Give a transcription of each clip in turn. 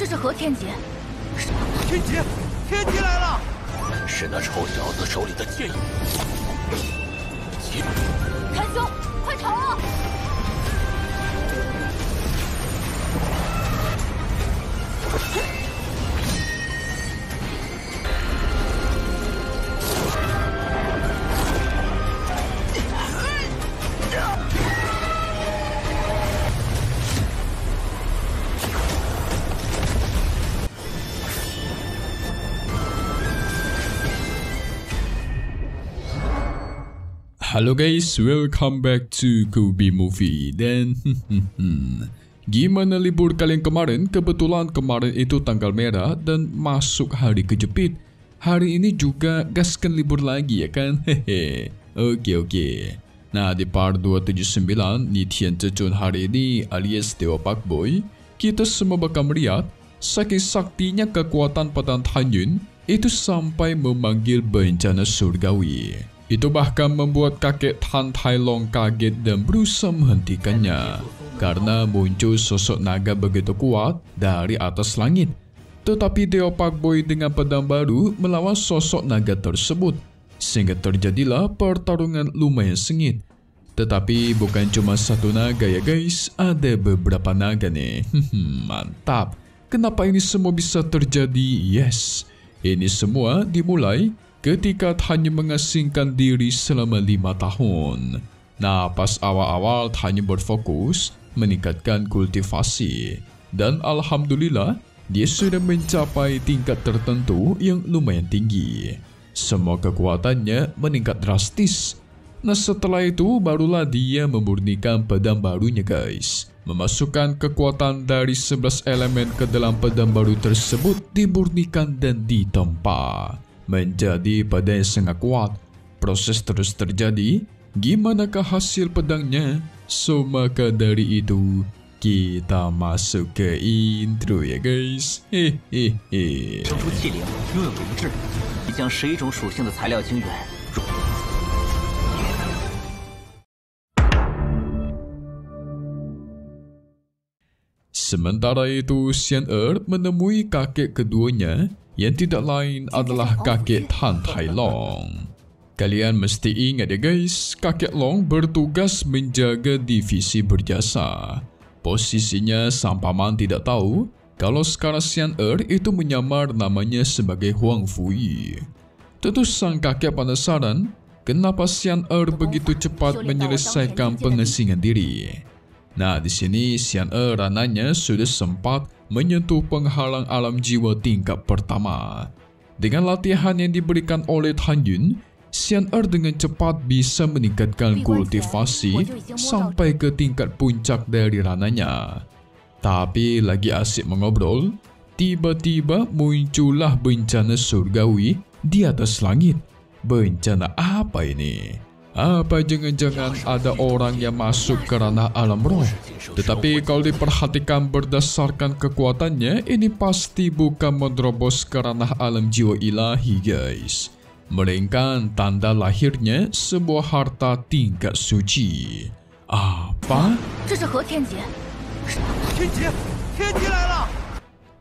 这是何天劫？什么天劫，天劫来了！是那臭小子手里的剑影。谭兄，快逃啊！Halo guys, welcome back to Kobe Movie Dan Gimana libur kalian kemarin? Kebetulan kemarin itu tanggal merah dan masuk hari kejepit Hari ini juga gaskan libur lagi ya kan? Hehe Oke oke Nah di part 279 Nitian Cecun hari ini alias Dewa Pak Boy Kita semua bakal melihat Saking saktinya kekuatan pedang Tanyun Itu sampai memanggil bencana surgawi itu bahkan membuat kakek Tan Tai Long kaget dan berusaha menghentikannya karena muncul sosok naga begitu kuat dari atas langit. Tetapi Deo Pak Boy dengan pedang baru melawan sosok naga tersebut sehingga terjadilah pertarungan lumayan sengit. Tetapi bukan cuma satu naga ya guys, ada beberapa naga nih. Mantap. Kenapa ini semua bisa terjadi? Yes. Ini semua dimulai ketika Tanya mengasingkan diri selama lima tahun. Nah, pas awal-awal Tanya berfokus meningkatkan kultivasi. Dan Alhamdulillah, dia sudah mencapai tingkat tertentu yang lumayan tinggi. Semua kekuatannya meningkat drastis. Nah setelah itu barulah dia memurnikan pedang barunya guys. Memasukkan kekuatan dari 11 elemen ke dalam pedang baru tersebut dimurnikan dan ditempa menjadi pedang yang sangat kuat. Proses terus terjadi, gimanakah hasil pedangnya? So maka dari itu, kita masuk ke intro ya guys. Hehehe. 生出气灵，拥有灵智，你将十一种属性的材料晶圆融。 Sementara itu, Xian Er menemui kakek keduanya yang tidak lain adalah kakek Tan Tai Long. Kalian mesti ingat ya guys, kakek Long bertugas menjaga divisi berjasa. Posisinya sang paman tidak tahu kalau sekarang Xian Er itu menyamar namanya sebagai Huang Fui. Tentu sang kakek penasaran kenapa Xian Er begitu cepat menyelesaikan pengasingan diri. Nah, di sini Xian Er rananya sudah sempat menyentuh penghalang alam jiwa tingkat pertama. Dengan latihan yang diberikan oleh Tan Yun, Xian Er dengan cepat bisa meningkatkan kultivasi sampai ke tingkat puncak dari rananya. Tapi lagi asik mengobrol, tiba-tiba muncullah bencana surgawi di atas langit. Bencana apa ini? Apa jangan-jangan ada orang yang masuk ke ranah alam roh? Tetapi kalau diperhatikan berdasarkan kekuatannya, ini pasti bukan menerobos ke ranah alam jiwa ilahi guys. Melainkan tanda lahirnya sebuah harta tingkat suci. Apa?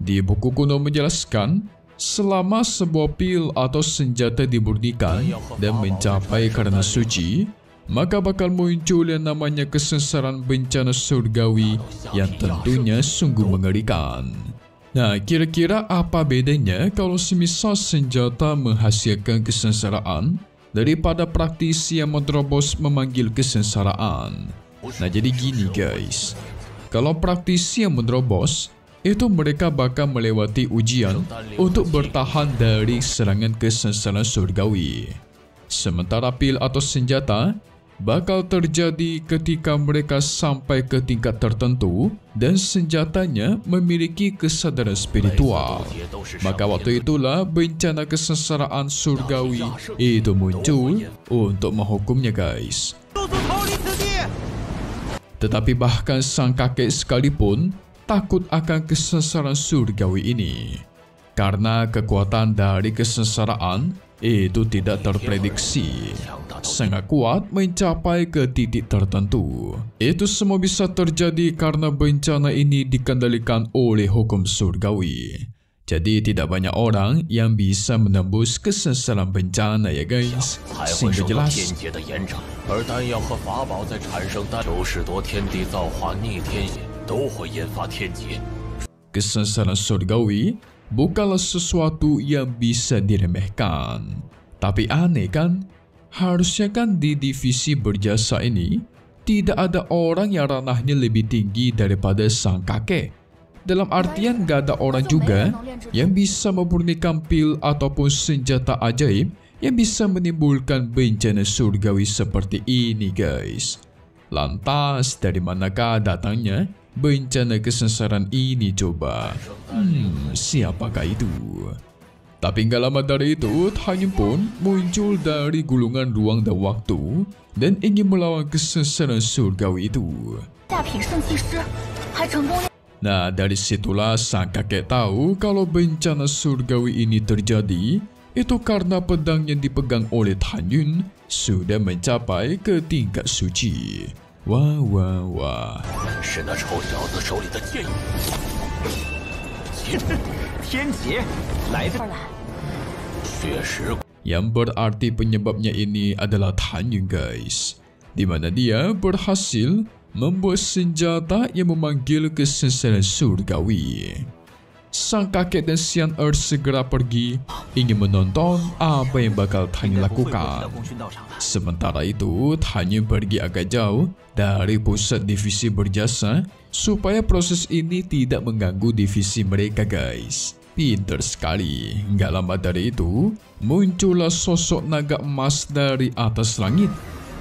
Di buku kuno menjelaskan, selama sebuah pil atau senjata dimurnikan dan mencapai karena suci, maka bakal muncul yang namanya kesesaran bencana surgawi yang tentunya sungguh mengerikan. Nah, kira-kira apa bedanya kalau semisal senjata menghasilkan kesengsaraan daripada praktisi yang menerobos memanggil kesengsaraan? Nah, jadi gini guys. Kalau praktisi yang menerobos, itu mereka bakal melewati ujian untuk bertahan dari serangan kesengsaraan surgawi. Sementara pil atau senjata bakal terjadi ketika mereka sampai ke tingkat tertentu dan senjatanya memiliki kesadaran spiritual. Maka waktu itulah bencana kesengsaraan surgawi itu muncul untuk menghukumnya guys. Tetapi bahkan sang kakek sekalipun takut akan kesengsaraan surgawi ini. Karena kekuatan dari kesengsaraan itu tidak terprediksi. Sangat kuat mencapai ke titik tertentu. Itu semua bisa terjadi karena bencana ini dikendalikan oleh hukum surgawi. Jadi tidak banyak orang yang bisa menembus kesengsaraan bencana ya guys. Sehingga jelas. 天劫的严惩，而丹药和法宝在产生丹九十多天地造化逆天眼，都会引发天劫。 kesesaran surgawi bukanlah sesuatu yang bisa diremehkan. Tapi aneh kan? Harusnya kan di divisi berjasa ini tidak ada orang yang ranahnya lebih tinggi daripada sang kakek. Dalam artian gak ada orang juga yang bisa memurnikan pil ataupun senjata ajaib yang bisa menimbulkan bencana surgawi seperti ini guys. Lantas dari manakah datangnya Bencana kesengsaraan ini coba. Hmm, siapakah itu? Tapi nggak lama dari itu, Tanyum pun muncul dari gulungan ruang dan waktu dan ingin melawan kesengsaraan surgawi itu. Nah, dari situlah sang kakek tahu kalau bencana surgawi ini terjadi itu karena pedang yang dipegang oleh Taehyun sudah mencapai ke tingkat suci. Wah, wah, wah. 是那臭小子手里的剑影。天劫来的来。血石 Yang berarti penyebabnya ini adalah Tanyun guys. Di mana dia berhasil membuat senjata yang memanggil kesesaran surgawi. sang kakek dan Sian Er segera pergi ingin menonton apa yang bakal Tanya lakukan. Sementara itu, Tanya pergi agak jauh dari pusat divisi berjasa supaya proses ini tidak mengganggu divisi mereka guys. Pinter sekali. Gak lama dari itu, muncullah sosok naga emas dari atas langit.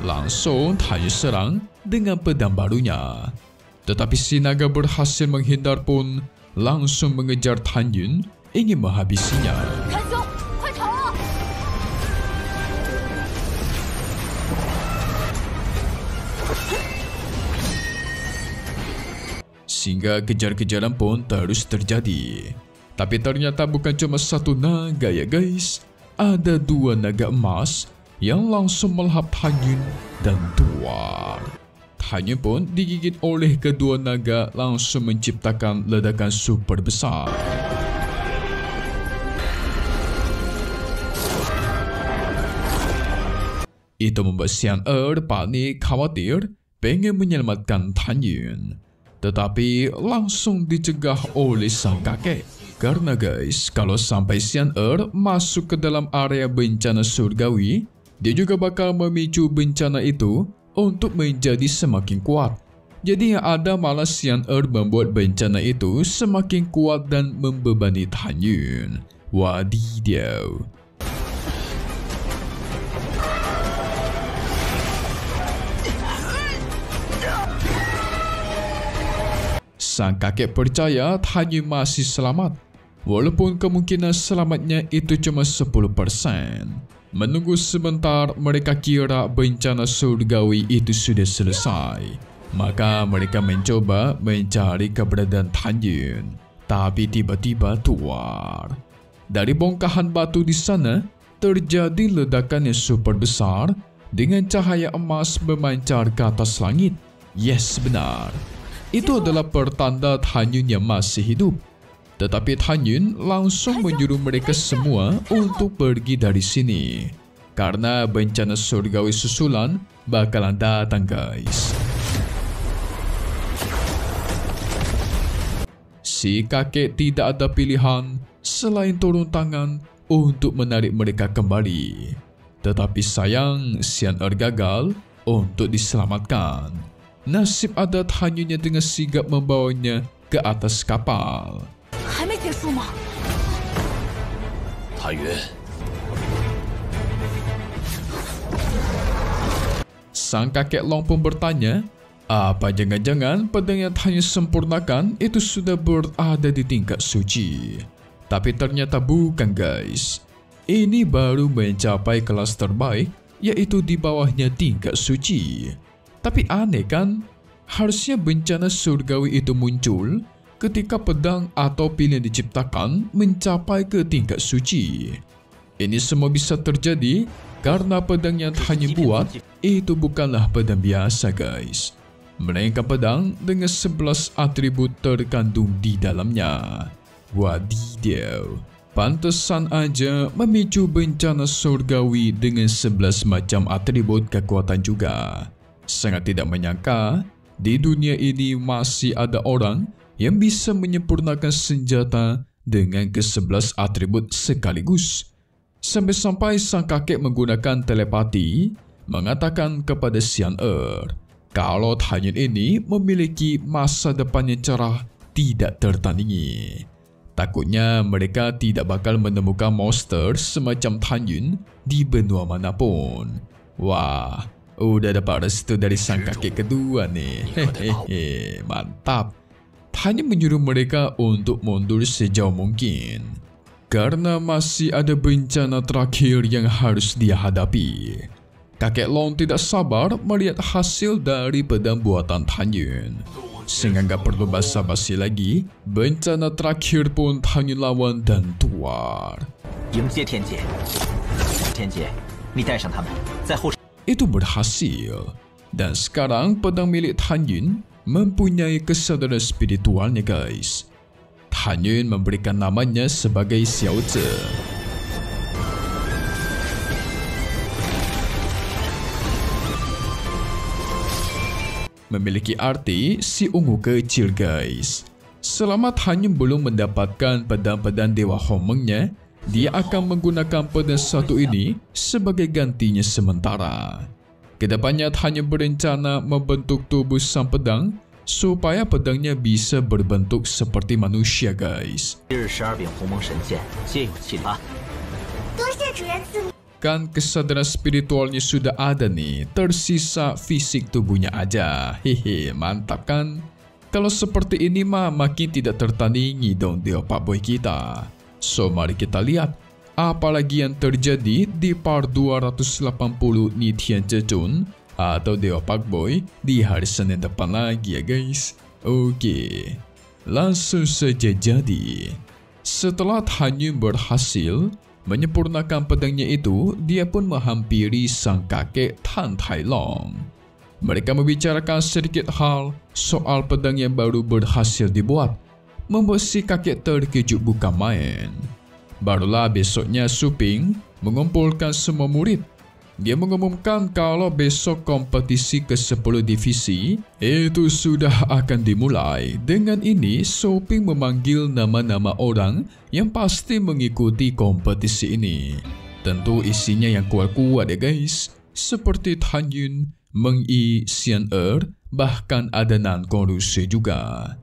Langsung Tanya serang dengan pedang barunya. Tetapi si naga berhasil menghindar pun langsung mengejar Tan Yun ingin menghabisinya. Sehingga kejar-kejaran pun terus terjadi. Tapi ternyata bukan cuma satu naga ya guys. Ada dua naga emas yang langsung melahap Hanyun dan Duar. Tanyun pun digigit oleh kedua naga langsung menciptakan ledakan super besar. Itu membuat Xian Er panik khawatir pengen menyelamatkan Tanyun. Tetapi langsung dicegah oleh sang kakek. Karena guys, kalau sampai Xian Er masuk ke dalam area bencana surgawi, dia juga bakal memicu bencana itu untuk menjadi semakin kuat. Jadi yang ada malah Xian Er membuat bencana itu semakin kuat dan membebani Tanyun. Wadidaw. Sang kakek percaya Tanyun masih selamat, walaupun kemungkinan selamatnya itu cuma 10%. Menunggu sebentar, mereka kira bencana surgawi itu sudah selesai. Maka mereka mencoba mencari keberadaan Tanyun, tapi tiba-tiba tuar. Dari bongkahan batu di sana, terjadi ledakan yang super besar dengan cahaya emas memancar ke atas langit. Yes, benar. Itu adalah pertanda Tanyun yang masih hidup. Tetapi Tanyun langsung menyuruh mereka semua untuk pergi dari sini. Karena bencana surgawi susulan bakalan datang guys. Si kakek tidak ada pilihan selain turun tangan untuk menarik mereka kembali. Tetapi sayang, Sian Er gagal untuk diselamatkan. Nasib adat hanyunya dengan sigap membawanya ke atas kapal. 还没结束吗？谭云， Sang kakek Long pun bertanya, apa jangan-jangan pedang yang Tanya sempurnakan itu sudah berada di tingkat suci? Tapi ternyata bukan guys. Ini baru mencapai kelas terbaik, yaitu di bawahnya tingkat suci. Tapi aneh kan? Harusnya bencana surgawi itu muncul ketika pedang atau pil yang diciptakan mencapai ke tingkat suci. Ini semua bisa terjadi karena pedang yang Tanyin buat itu bukanlah pedang biasa guys. Melainkan pedang dengan 11 atribut terkandung di dalamnya. Wadidaw. Pantesan aja memicu bencana surgawi dengan 11 macam atribut kekuatan juga. Sangat tidak menyangka, di dunia ini masih ada orang yang bisa menyempurnakan senjata dengan ke-11 atribut sekaligus. Sampai-sampai sang kakek menggunakan telepati mengatakan kepada Xian Er, kalau Tanyan ini memiliki masa depan yang cerah tidak tertandingi. Takutnya mereka tidak bakal menemukan monster semacam Tanyun di benua mana pun. Wah, udah dapat restu dari sang kakek kedua nih. Hehehe, mantap hanya menyuruh mereka untuk mundur sejauh mungkin karena masih ada bencana terakhir yang harus dia hadapi. Kakek Long tidak sabar melihat hasil dari pedang buatan Tan Yun. Sehingga gak perlu basa-basi lagi, bencana terakhir pun Tan Yun lawan dan tuar. Itu berhasil. Dan sekarang pedang milik Tan Yun mempunyai kesadaran spiritualnya guys. Tanyun memberikan namanya sebagai Xiao Zhe. memiliki arti si ungu kecil guys. Selama Tanyun belum mendapatkan pedang-pedang Dewa Homengnya, dia akan menggunakan pedang satu ini sebagai gantinya sementara. Ke depannya hanya berencana membentuk tubuh sang pedang supaya pedangnya bisa berbentuk seperti manusia, guys. Kan kesadaran spiritualnya sudah ada nih, tersisa fisik tubuhnya aja. Hehe, mantap kan? Kalau seperti ini mah makin tidak tertandingi dong dia Pak Boy kita. So mari kita lihat apalagi yang terjadi di part 280 Nitian Cecun atau Dewa Pak Boy di hari Senin depan lagi ya guys. Oke, langsung saja jadi. Setelah Tanyun berhasil menyempurnakan pedangnya itu, dia pun menghampiri sang kakek Tan Tai Long. Mereka membicarakan sedikit hal soal pedang yang baru berhasil dibuat, membuat si kakek terkejut bukan main. Barulah besoknya Suping mengumpulkan semua murid. Dia mengumumkan kalau besok kompetisi ke-10 divisi itu sudah akan dimulai. Dengan ini, Suping memanggil nama-nama orang yang pasti mengikuti kompetisi ini. Tentu isinya yang kuat-kuat ya guys. Seperti Tan Yun, Meng Yi, Xian Er, bahkan ada Nan Koruse juga.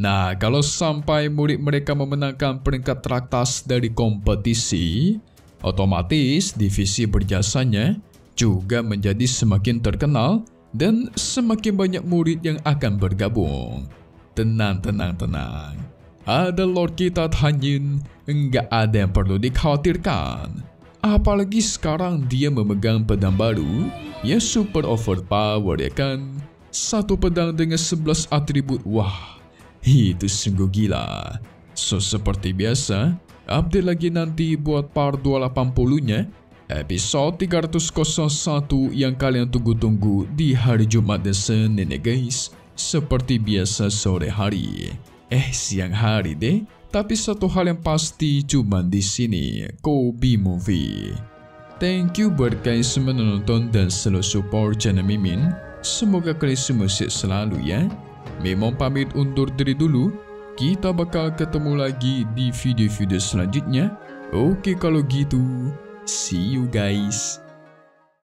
Nah, kalau sampai murid mereka memenangkan peringkat teratas dari kompetisi, otomatis divisi berjasanya juga menjadi semakin terkenal dan semakin banyak murid yang akan bergabung. Tenang, tenang, tenang. Ada Lord kita Tanyin, enggak ada yang perlu dikhawatirkan. Apalagi sekarang dia memegang pedang baru yang super overpower ya kan? Satu pedang dengan 11 atribut, wah, itu sungguh gila. So, seperti biasa, update lagi nanti buat part 280-nya, episode 301 yang kalian tunggu-tunggu di hari Jumat dan Senin ya guys. Seperti biasa sore hari. Eh, siang hari deh. Tapi satu hal yang pasti cuma di sini, Kobe Movie. Thank you buat kalian semua menonton dan selalu support channel Mimin. Semoga kalian semua sehat selalu ya. Memang pamit undur diri dulu. Kita bakal ketemu lagi di video-video selanjutnya. Oke kalau gitu, see you guys.